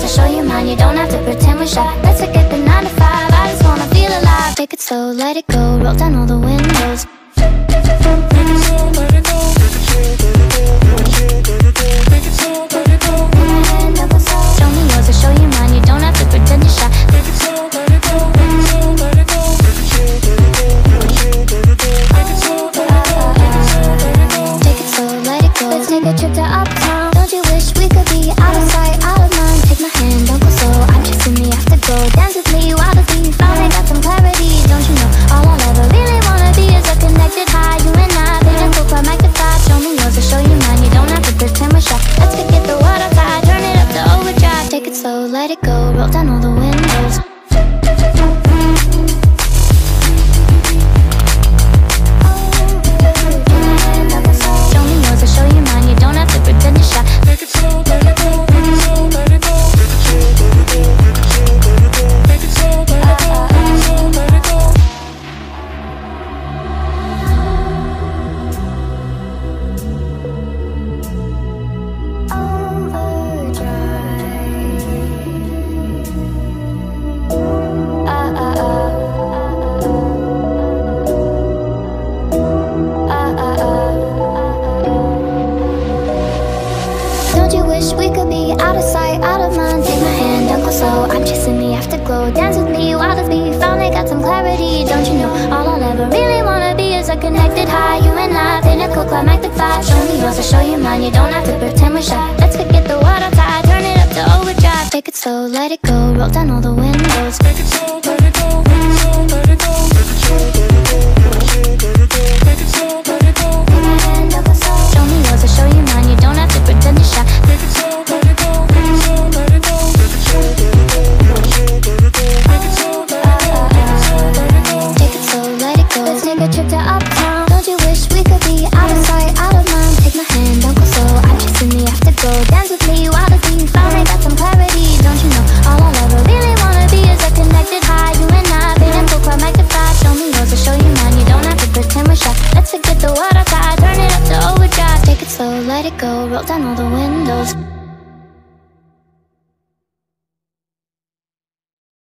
I'll show you mine. You don't have to pretend we're shy. Let's forget the 9 to 5 I just wanna feel alive. Take it slow, let it go. Roll down all the windows. Show me yours, I'll show you mine. You don't have to pretend you're shy. Take it slow, let it go. Let's take a trip to uptown. Don't you wish we could be out of sight, Take my hand, don't go slow I'm chasing me after go Dance with me, wild as me Finally got some clarity Don't you know? All I'll ever really wanna be Is a connected high. You and I, pinnacle, climactic vibe Show me yours, I'll show you mine. You don't have to pretend we're shy Let's forget the water Turn it up to overdrive. Take it slow, let it go. Roll down all the windows Don't you wish we could be out of sight, out of mind? Take my hand, don't go slow. I'm chasing the afterglow. Dance with me, wild as me. Finally got some clarity. Don't you know? All I'll ever really wanna be is a connected high. You and I, pinnacle, climactic vibe. Show me yours, I'll show you mine. You don't have to pretend we're shy. Let's forget the water tide. Turn it up to overdrive. Take it slow, let it go. Roll down all the windows. Take it slow, let it go. roll down all the windows